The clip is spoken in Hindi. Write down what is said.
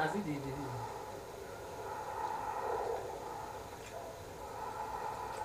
na video dey dey